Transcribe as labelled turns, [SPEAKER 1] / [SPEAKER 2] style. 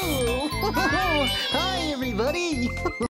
[SPEAKER 1] Hi everybody.